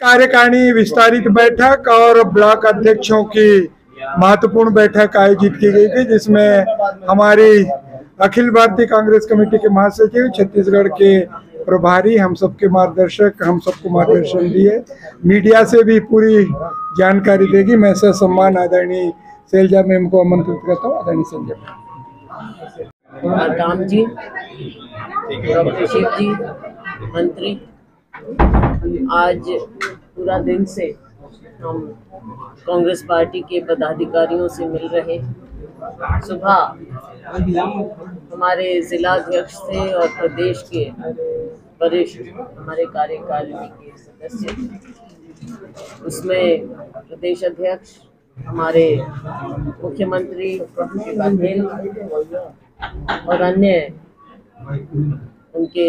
कार्यकारिणी विस्तारित बैठक और ब्लॉक अध्यक्षों की महत्वपूर्ण बैठक आयोजित की गई थी जिसमें हमारी अखिल भारतीय कांग्रेस कमेटी के महासचिव छत्तीसगढ़ के प्रभारी हम सबके मार्गदर्शक हम सबको मार्गदर्शन दिए। मीडिया से भी पूरी जानकारी देगी। मैं सह सम्मान आदरणीय शैलजा मैम को आमंत्रित करता हूँ। आदरणीय मैम। राम जी शिव जी मंत्री। आज पूरा दिन से हम कांग्रेस पार्टी के पदाधिकारियों से मिल रहे सुबह हमारे जिला अध्यक्ष थे और प्रदेश के वरिष्ठ हमारे कार्यकारिणी के सदस्य। उसमें प्रदेश अध्यक्ष, हमारे मुख्यमंत्री बघेल और अन्य उनके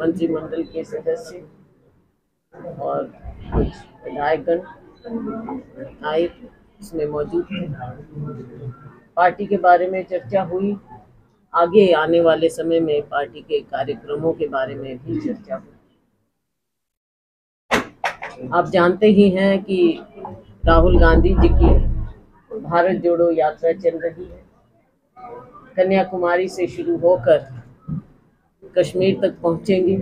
मंत्रिमंडल के सदस्य और कुछ विधायकगण आए उसमें मौजूद थे। पार्टी के बारे में चर्चा हुई। आगे आने वाले समय में पार्टी के कार्यक्रमों के बारे में भी चर्चा हुई। आप जानते ही हैं कि राहुल गांधी जी की भारत जोड़ो यात्रा चल रही है। कन्याकुमारी से शुरू होकर कश्मीर तक पहुँचेंगे।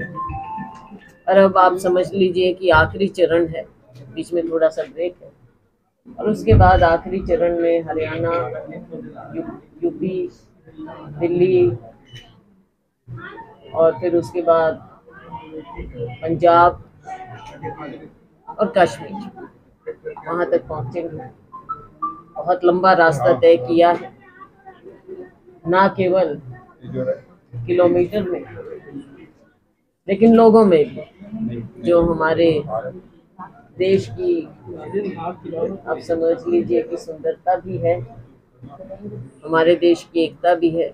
और अब आप समझ लीजिए कि आखिरी चरण है। बीच में थोड़ा सा ब्रेक है। और उसके बाद आखिरी चरण में हरियाणा यूपी, दिल्ली और फिर उसके बाद पंजाब और कश्मीर वहाँ तक पहुँचेंगे। बहुत लंबा रास्ता तय किया है। ना केवल किलोमीटर में। लेकिन लोगों में भी, जो हमारे देश की, आप समझ लीजिए कि सुंदरता भी है, हमारे देश की एकता भी है,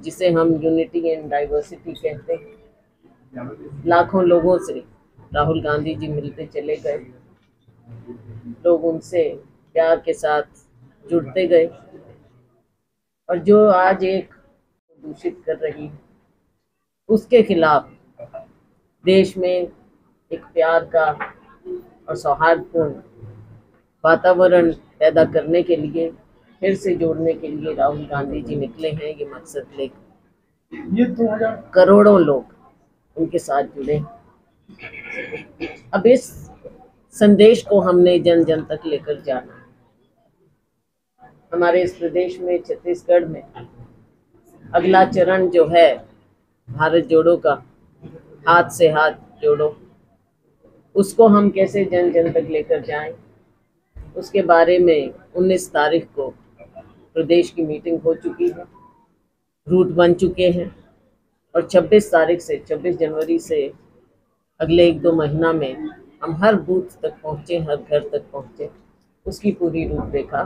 जिसे हम यूनिटी एंड डाइवर्सिटी कहते हैं। लाखों लोगों से राहुल गांधी जी मिलते चले गए। लोग उनसे प्यार के साथ जुड़ते गए। और जो आज एक दूषित कर रही है। उसके खिलाफ देश में एक प्यार का और सौहार्दपूर्ण वातावरण पैदा करने के लिए फिर से जोड़ने के लिए राहुल गांधी जी निकले हैं ये मकसद लेकर। ये हज़ार करोड़ों लोग उनके साथ जुड़े। अब इस संदेश को हमने जन जन तक लेकर जाना हमारे इस प्रदेश में छत्तीसगढ़ में अगला चरण जो है, भारत जोड़ो का, हाथ से हाथ जोड़ो। उसको हम कैसे जन जन तक लेकर जाएँ? उसके बारे में 19 तारीख को प्रदेश की मीटिंग हो चुकी है। रूट बन चुके हैं और 26 तारीख से 26 जनवरी से अगले एक दो महीना में हम हर बूथ तक पहुँचे, हर घर तक पहुँचे। उसकी पूरी रूपरेखा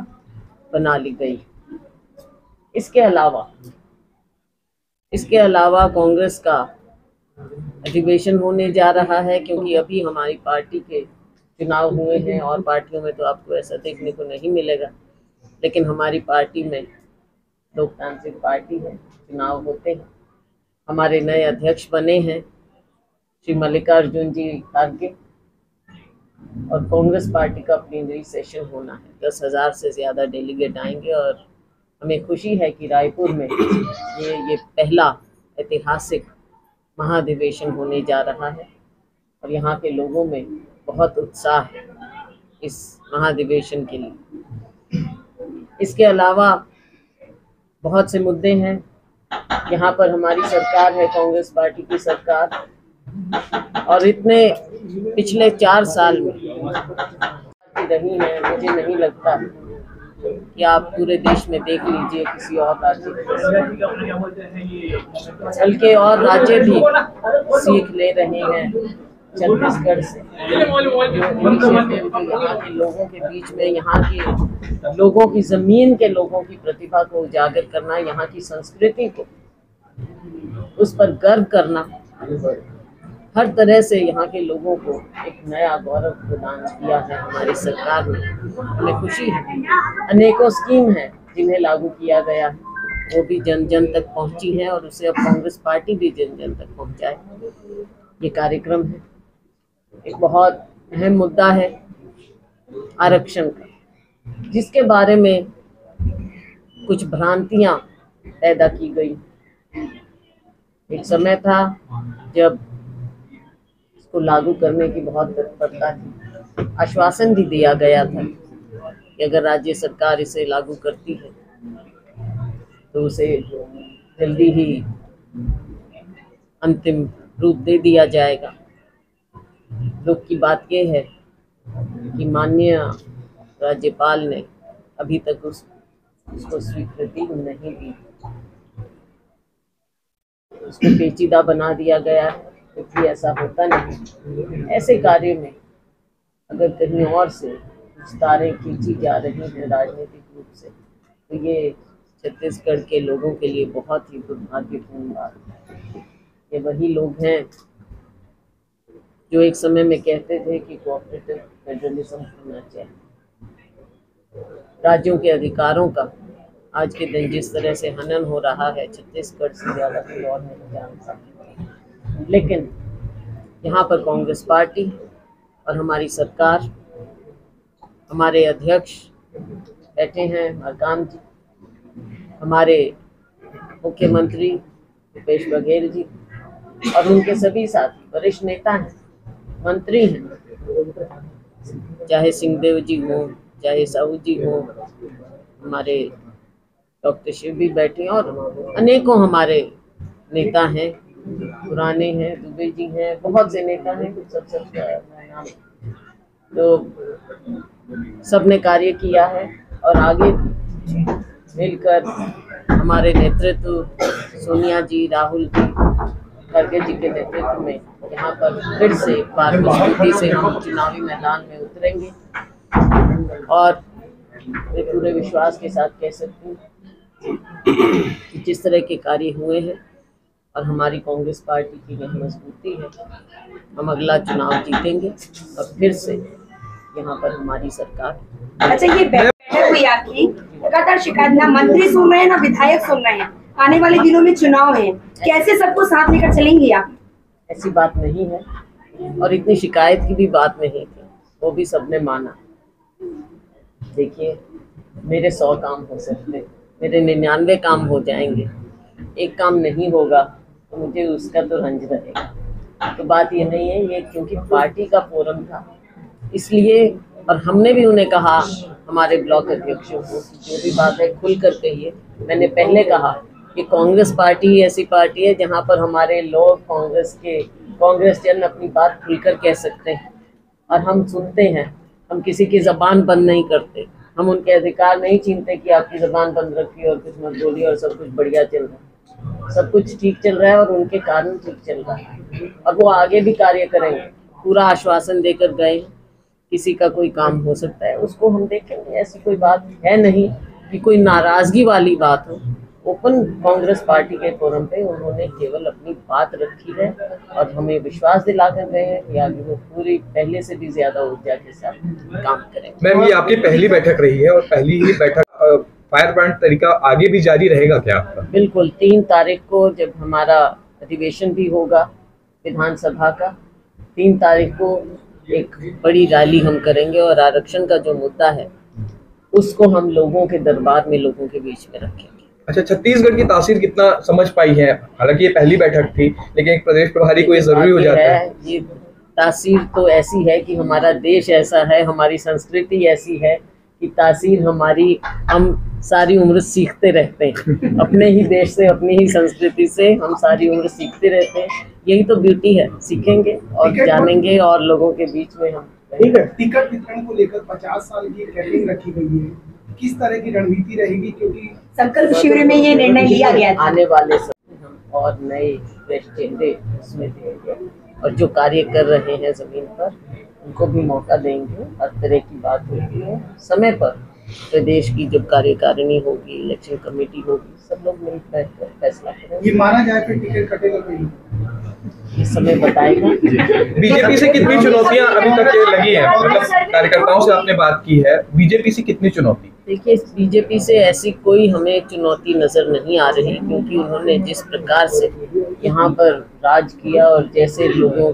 बना ली गई इसके अलावा इसके अलावा कांग्रेस का अधिवेशन होने जा रहा है, क्योंकि अभी हमारी पार्टी के चुनाव हुए हैं और पार्टियों में तो आपको ऐसा देखने को नहीं मिलेगा। लेकिन हमारी पार्टी में लोकतांत्रिक पार्टी है, चुनाव होते हैं। हमारे नए अध्यक्ष बने हैं, श्री मल्लिकार्जुन जी खारगे और कांग्रेस पार्टी का प्लीनरी सेशन होना है। दस हज़ार से ज़्यादा डेलीगेट आएँगे और हमें खुशी है कि रायपुर में ये ये पहला ऐतिहासिक महाधिवेशन होने जा रहा है और यहाँ के लोगों में बहुत उत्साह है इस महाधिवेशन के लिए। इसके अलावा बहुत से मुद्दे हैं। यहाँ पर हमारी सरकार है, कांग्रेस पार्टी की सरकार। और इतने पिछले चार साल में रही है, मुझे नहीं लगता कि आप पूरे देश में देख लीजिए किसी और राज्य बल्कि और राज्य भी सीख ले रहे हैं छत्तीसगढ़ से। यहाँ के लोगों के बीच में, यहाँ के लोगों की ज़मीन के लोगों की प्रतिभा को उजागर करना, यहाँ की संस्कृति को उस पर गर्व करना। हर तरह से यहाँ के लोगों को एक नया गौरव प्रदान किया है हमारी सरकार ने। हमें खुशी है। अनेकों स्कीम है जिन्हें लागू किया गया है। वो भी जन जन तक पहुँची है और उसे अब कांग्रेस पार्टी भी जन जन तक पहुँचाए। ये कार्यक्रम है। एक बहुत अहम मुद्दा है आरक्षण का, जिसके बारे में कुछ भ्रांतियाँ पैदा की गई। एक समय था जब इसको लागू करने की बहुत तत्परता थी। आश्वासन भी दिया गया था कि अगर राज्य सरकार इसे लागू करती है तो उसे जल्दी ही अंतिम रूप दे दिया जाएगा। दुख की बात यह है कि माननीय राज्यपाल ने अभी तक उस, उसको स्वीकृति नहीं दी। उसको पेचीदा बना दिया गया है। क्योंकि ऐसा होता नहीं ऐसे कार्य में अगर कहीं और से तारें खींची जा रही हैं राजनीतिक रूप से तो ये छत्तीसगढ़ के लोगों के लिए बहुत ही दुर्भाग्यपूर्ण बात है। ये वही लोग हैं जो एक समय में कहते थे कि कोऑपरेटिव फेडरलिज्म होना चाहिए। राज्यों के अधिकारों का आज के दिन जिस तरह से हनन हो रहा है, छत्तीसगढ़ से ज़्यादा कोई और नहीं जानता लेकिन यहाँ पर कांग्रेस पार्टी और हमारी सरकार, हमारे अध्यक्ष बैठे हैं मरकाम जी, हमारे मुख्यमंत्री भूपेश बघेल जी और उनके सभी साथी, वरिष्ठ नेता हैं, मंत्री हैं, चाहे सिंहदेव जी हो, चाहे साहू जी हो, हमारे डॉक्टर शिव भी बैठे हैं और अनेकों हमारे नेता हैं। पुराने हैं, दुबे जी हैं, बहुत से नेता हैं, कुछ सब सब तो सबने कार्य किया है और आगे मिलकर हमारे नेतृत्व, सोनिया जी, राहुल जी, खड़गे जी के नेतृत्व में यहाँ पर फिर से एक बार मजबूती से हम चुनावी मैदान में उतरेंगे। और मैं पूरे विश्वास के साथ कह सकती हूँ कि जिस तरह के कार्य हुए हैं और हमारी कांग्रेस पार्टी की यह मजबूती है हम अगला चुनाव जीतेंगे और फिर से यहाँ पर हमारी सरकार अच्छा ये बैठक हुई आपकी लगातार शिकायत ना मंत्री सुन रहे हैं ना विधायक सुन रहे हैं। आने वाले दिनों में चुनाव है। कैसे सबको साथ लेकर चलेंगी आप? ऐसी बात नहीं है और इतनी शिकायत की भी बात नहीं थी वो भी सबने माना। देखिए मेरे सौ काम हो सकते मेरे निन्यानवे काम हो जाएँगे। एक काम नहीं होगा मुझे उसका तो रंज रहेगा तो बात ये नहीं है, ये क्योंकि पार्टी का फोरम था। इसलिए, और हमने भी उन्हें कहा, हमारे ब्लॉक अध्यक्षों को, जो भी बात है, खुल कर कहिए। मैंने पहले कहा कि कांग्रेस पार्टी ही ऐसी पार्टी है, जहाँ पर हमारे लोग कांग्रेस के, कांग्रेस जन अपनी बात खुलकर कह सकते हैं। और हम सुनते हैं, हम किसी की जबान बंद नहीं करते। हम उनके अधिकार नहीं छीनते कि आपकी जबान बंद रखी और कुछ मत बोलिए और सब कुछ बढ़िया चल रहा है। सब कुछ ठीक चल रहा है और उनके कारण ठीक चल रहा है। और वो आगे भी कार्य करेंगे। पूरा आश्वासन देकर गए। किसी का कोई काम हो सकता है। उसको हम देखेंगे। ऐसी कोई बात है नहीं कि कोई नाराज़गी वाली बात हो। ओपन कांग्रेस पार्टी के फोरम पे उन्होंने केवल अपनी बात रखी है और हमें विश्वास दिला कर गए हैं कि आगे वो पूरी पहले से भी ज़्यादा ऊर्जा के साथ काम करें मैम, ये आपकी पहली बैठक रही है और पहली ही बैठक फायर ब्रांड तरीका आगे भी जारी रहेगा क्या आपका? बिल्कुल तीन तारीख को जब हमारा अधिवेशन भी होगा विधानसभा का तीन तारीख को एक बड़ी रैली हम करेंगे और आरक्षण का जो मुद्दा है उसको हम लोगों के दरबार में लोगों के बीच में रखेंगे। अच्छा छत्तीसगढ़ की तासीर कितना समझ पाई है? हालाँकि ये पहली बैठक थी लेकिन एक प्रदेश प्रभारी को ये ज़रूरी हो जाता है। ये तासीर तो ऐसी है कि हमारा देश ऐसा है हमारी संस्कृति ऐसी है कि तासीर हमारी हम सारी उम्र सीखते रहते हैं। अपने ही देश से अपनी ही संस्कृति से हम सारी उम्र सीखते रहते हैं। यही तो ब्यूटी है सीखेंगे और जानेंगे और लोगों के बीच में हम ठीक है टिकट वितरण को लेकर 50 साल की कैपिंग रखी गई है। किस तरह की रणनीति रहेगी? क्योंकि संकल्प शिविर में ये निर्णय लिया गया था। आने वाले समय में हम और नए फ्रेश चेहरे उसमें देंगे और जो कार्य कर रहे हैं ज़मीन पर उनको भी मौका देंगे हर तरह की बात होगी है। समय पर प्रदेश की जब कार्यकारिणी होगी इलेक्शन कमेटी होगी सब लोग मिल बैठ कर फैसला करेंगे। ये माना जाए कि टिकट कटेगा कोई नहीं? समय बताएगा। बीजेपी से कितनी चुनौतियाँ अभी तक लगी हैं? मतलब कार्यकर्ताओं से आपने बात की है। बीजेपी से कितनी चुनौती? देखिए बीजेपी से ऐसी कोई हमें चुनौती नज़र नहीं आ रही क्योंकि उन्होंने जिस प्रकार से यहाँ पर राज किया और जैसे लोगों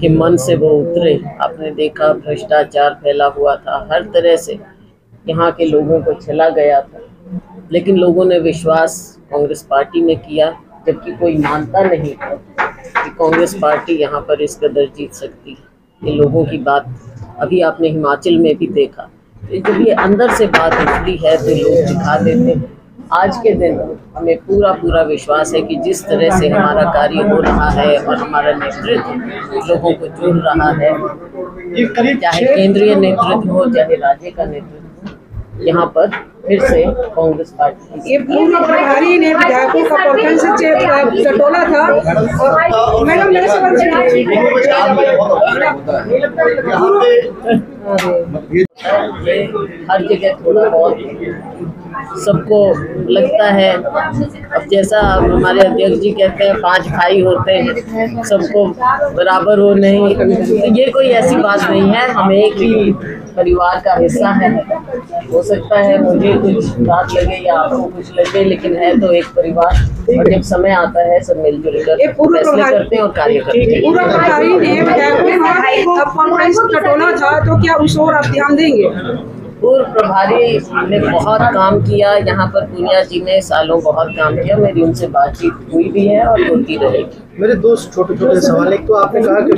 के मन से वो उतरे आपने देखा भ्रष्टाचार फैला हुआ था हर तरह से यहाँ के लोगों को चला गया था। लेकिन लोगों ने विश्वास कांग्रेस पार्टी में किया जबकि कोई मानता नहीं था कि कांग्रेस पार्टी यहाँ पर इस कदर जीत सकती है। ये लोगों की बात अभी आपने हिमाचल में भी देखा। ये जब ये अंदर से बात निकली है तो लोग दिखा देते हैं। आज के दिन हमें पूरा पूरा विश्वास है कि जिस तरह से हमारा कार्य हो रहा है और हमारा नेतृत्व लोगों को जोड़ रहा है चाहे केंद्रीय नेतृत्व हो चाहे राज्य का नेतृत्व यहाँ पर फिर से कांग्रेस पार्टी ये पूर्व प्रभारी ने विधायकों का से चेक था और मैडम मेरे से हर जगह थोड़ा बहुत सबको लगता है। अब जैसा हमारे अध्यक्ष जी कहते हैं, पाँच भाई होते हैं, सबको बराबर हो नहीं तो ये कोई ऐसी बात नहीं है। हम एक ही परिवार का हिस्सा है। हो सकता है मुझे कुछ बात लगे या आपको कुछ लगे, लेकिन है तो एक परिवार। और जब समय आता है सब मिलजुल कर फैसले करते हैं और कार्य करते हैं। प्रभारी टटोला था तो क्या उस ओर आप ध्यान देंगे? पूर्व प्रभारी ने बहुत काम किया यहाँ पर पूनिया जी ने सालों बहुत काम किया मेरी उनसे बातचीत हुई भी है और होती रहेगी। मेरे दोस्त छोटे छोटे सवाल एक तो आपने कहा कि